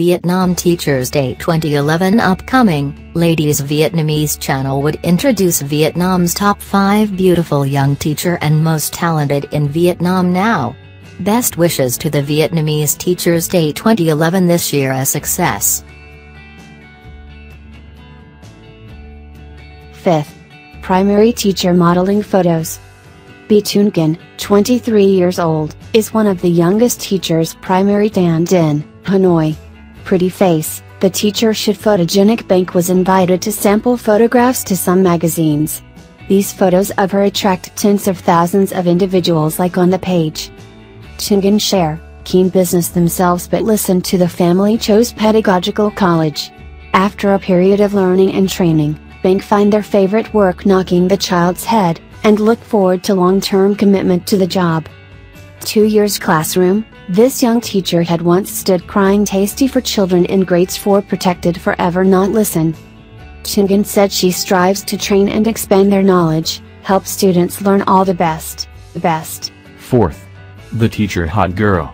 Vietnam Teachers Day 2011 upcoming, Ladies Vietnamese channel would introduce Vietnam's top 5 beautiful young teacher and most talented in Vietnam now. Best wishes to the Vietnamese Teachers Day 2011 this year a success. 5th. Primary Teacher Modeling Photos B. Thuy Ngan, 23 years old, is one of the youngest teachers primary Tan Dinh, Hanoi. Pretty face, the teacher should photogenic bank was invited to sample photographs to some magazines. These photos of her attract tens of thousands of individuals like on the page. Thuy Ngan share, keen business themselves but listen to the family chose pedagogical college. After a period of learning and training, Bank find their favorite work knocking the child's head, and look forward to long-term commitment to the job. Two years classroom, this young teacher had once stood crying tasty for children in grades 4 protected forever not listen. Thuy Ngan said she strives to train and expand their knowledge, help students learn all the best, best. Fourth. The teacher hot girl.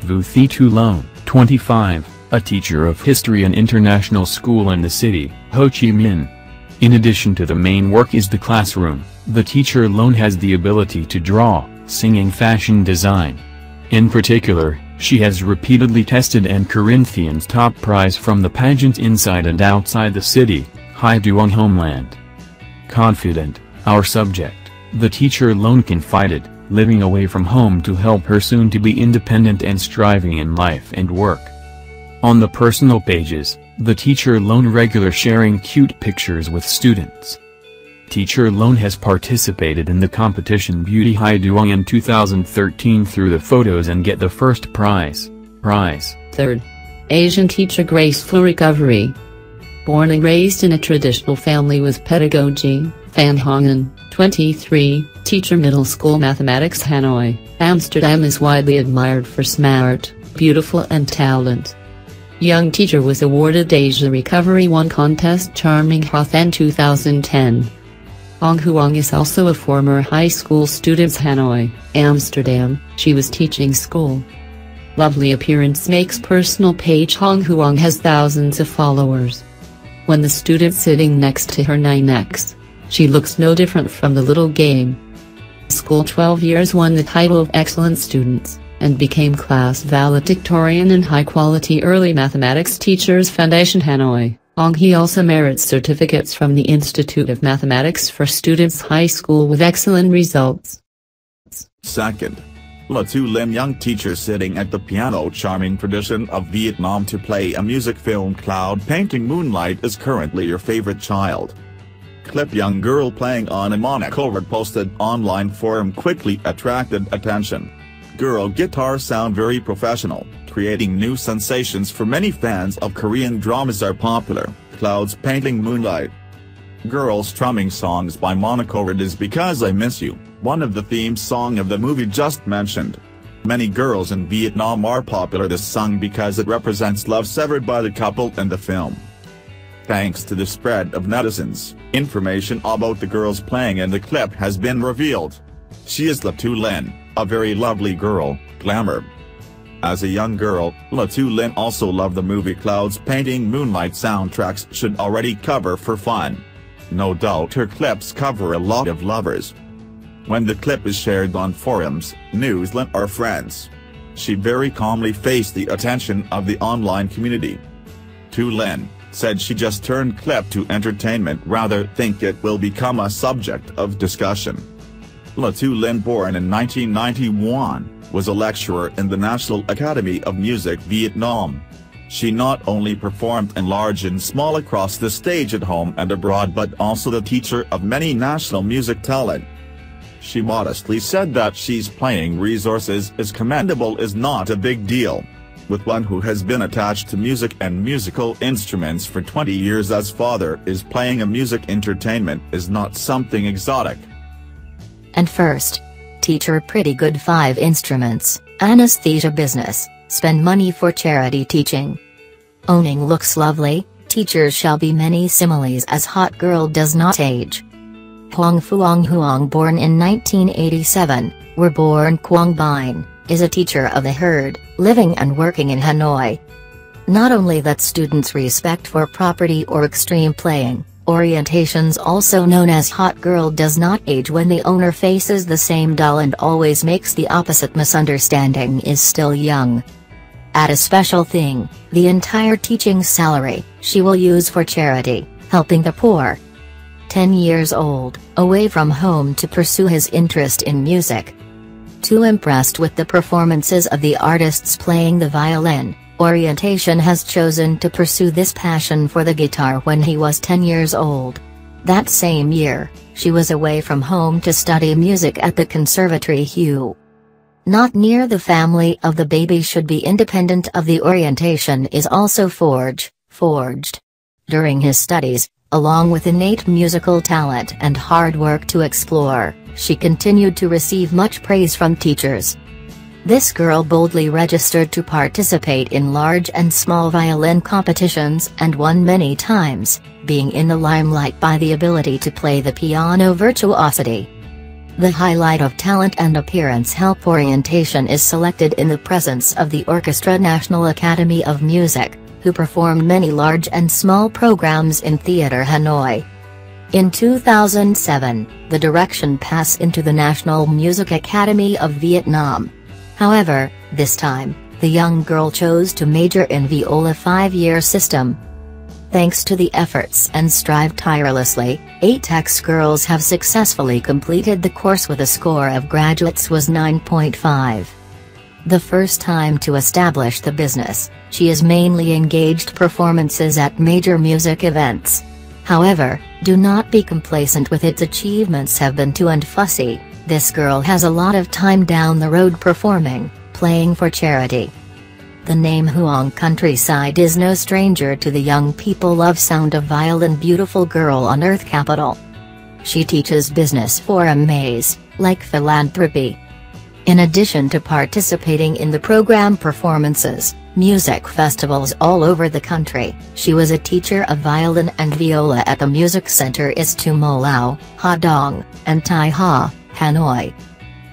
Vu Thi Thuy Loan, 25, a teacher of history and international school in the city, Ho Chi Minh. In addition to the main work is the classroom, the teacher alone has the ability to draw, singing fashion design. In particular, she has repeatedly tested and Corinthians top prize from the pageant inside and outside the city, Hai Duong homeland. Confident, our subject, the teacher alone confided, living away from home to help her soon to be independent and striving in life and work. On the personal pages, the teacher alone regular sharing cute pictures with students. Teacher Loan has participated in the competition Beauty Hai Duong in 2013 through the photos and get the first prize. Prize. Third. Asian teacher graceful recovery. Born and raised in a traditional family with pedagogy, Fan Hongen, 23, teacher middle school mathematics Hanoi, Amsterdam is widely admired for smart, beautiful and talent. Young teacher was awarded Asia Recovery 1 contest Charming Hothan 2010. Ong Huang is also a former high school student Hanoi, Amsterdam, she was teaching school. Lovely appearance makes personal page Hong Huang has thousands of followers. When the student sitting next to her 9x, she looks no different from the little game. School 12 years won the title of Excellent Students, and became class valedictorian and high-quality early mathematics teachers Foundation Hanoi. Ong He also merits certificates from the Institute of Mathematics for students high school with excellent results. Second. La Tu Lin young teacher sitting at the piano charming tradition of Vietnam to play a music film cloud painting Moonlight is currently your favorite child. Clip young girl playing on a monochord posted online forum quickly attracted attention. Girl guitar sound very professional creating new sensations for many fans of Korean dramas are popular, Clouds painting Moonlight. Girls strumming songs by Monochord is Because I Miss You, one of the theme song of the movie just mentioned. Many girls in Vietnam are popular this song because it represents love severed by the couple in the film. Thanks to the spread of netizens, information about the girls playing in the clip has been revealed. She is La Tu Lin, a very lovely girl, glamour, as a young girl, La Tu Lin also loved the movie Clouds painting Moonlight soundtracks should already cover for fun. No doubt her clips cover a lot of lovers. When the clip is shared on forums, Newsland or friends, she very calmly faced the attention of the online community. Tu Lin said she just turned clip to entertainment rather think it will become a subject of discussion. La Tu Lin born in 1991, was a lecturer in the National Academy of Music Vietnam. She not only performed in large and small across the stage at home and abroad but also the teacher of many national music talent. She modestly said that she's playing resources is commendable is not a big deal. With one who has been attached to music and musical instruments for 20 years as father is playing a music entertainment is not something exotic. And first, Teacher pretty good 5 instruments, anesthesia business, spend money for charity teaching. Owning looks lovely, teachers shall be many similes as hot girl does not age. Huang Fuang Huang born in 1987, were born Quang Binh, is a teacher of the herd, living and working in Hanoi. Not only that students respect for property or extreme playing, orientations also known as hot girl does not age when the owner faces the same doll and always makes the opposite misunderstanding is still young. At a special thing, the entire teaching salary, she will use for charity, helping the poor. 10 years old, away from home to pursue his interest in music. Too impressed with the performances of the artists playing the violin, Orientation has chosen to pursue this passion for the guitar when he was 10 years old. That same year, she was away from home to study music at the Conservatory Hugh. Not near the family of the baby should be independent of the orientation is also forge, forged. During his studies, along with innate musical talent and hard work to explore, she continued to receive much praise from teachers. This girl boldly registered to participate in large and small violin competitions and won many times, being in the limelight by the ability to play the piano virtuosity. The highlight of talent and appearance help orientation is selected in the presence of the Orchestra National Academy of Music, who performed many large and small programs in Theatre Hanoi. In 2007, the direction passed into the National Music Academy of Vietnam. However, this time, the young girl chose to major in viola five-year system. Thanks to the efforts and strive tirelessly, eight ex-girls have successfully completed the course with a score of graduates was 9.5. The first time to establish the business, she is mainly engaged performances at major music events. However, do not be complacent with its achievements have been too and fussy, this girl has a lot of time down the road performing, playing for charity. The name Huang Countryside is no stranger to the young people love sound of violin beautiful girl on earth capital. She teaches business for a maze, like philanthropy. In addition to participating in the program performances, music festivals all over the country, she was a teacher of violin and viola at the Music Center Istumolao, Ha Dong, and Tai Ha, Hanoi.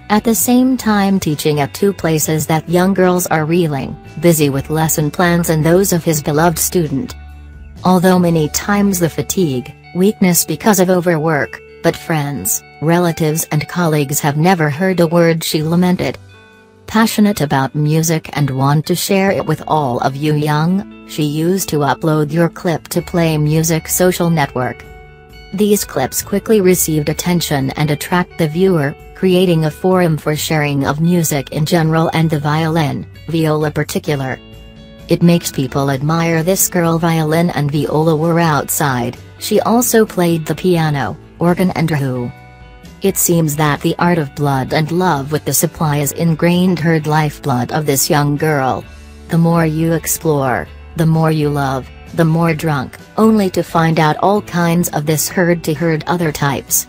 At the same time teaching at two places that young girls are reeling, busy with lesson plans and those of his beloved student. Although many times the fatigue, weakness because of overwork, but friends, relatives and colleagues have never heard a word she lamented. Passionate about music and want to share it with all of you young, she used to upload your clip to Play Music social network. These clips quickly received attention and attract the viewer, creating a forum for sharing of music in general and the violin, viola particular. It makes people admire this girl violin and viola were outside, she also played the piano, organ and who. It seems that the art of blood and love with the supply is ingrained her lifeblood of this young girl. The more you explore, the more you love, the more drunk, only to find out all kinds of this herd-to-herd other types.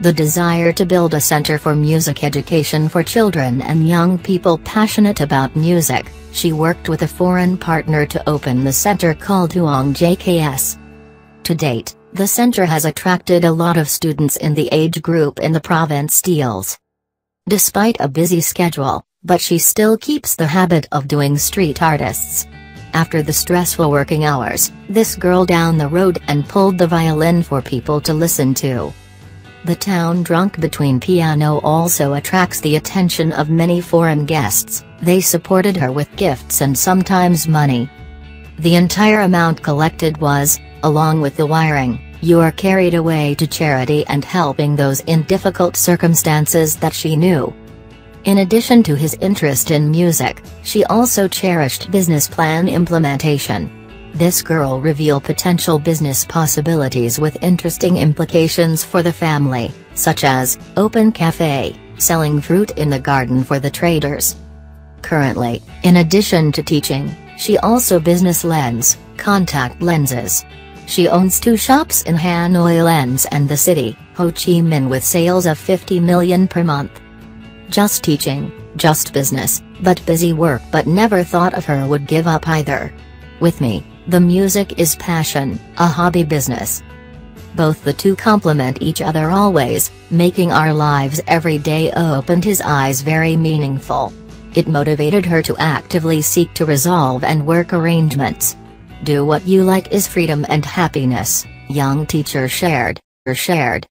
The desire to build a center for music education for children and young people passionate about music, she worked with a foreign partner to open the center called Huong JKS. To date, the center has attracted a lot of students in the age group in the province deals. Despite a busy schedule, but she still keeps the habit of doing street artists. After the stressful working hours, this girl down the road and pulled the violin for people to listen to. The town drunk between piano also attracts the attention of many foreign guests, they supported her with gifts and sometimes money. The entire amount collected was, along with the wiring, you are carried away to charity and helping those in difficult circumstances that she knew. In addition to his interest in music, she also cherished business plan implementation. This girl reveal potential business possibilities with interesting implications for the family, such as, open cafe, selling fruit in the garden for the traders. Currently, in addition to teaching, she also business lens, contact lenses. She owns two shops in Hanoi Lens and the city, Ho Chi Minh with sales of 50 million per month. Just teaching, just business, but busy work but never thought of her would give up either. With me, the music is passion, a hobby business. Both the two complement each other always, making our lives every day opened his eyes very meaningful. It motivated her to actively seek to resolve and work arrangements. Do what you like is freedom and happiness, young teacher shared, shared.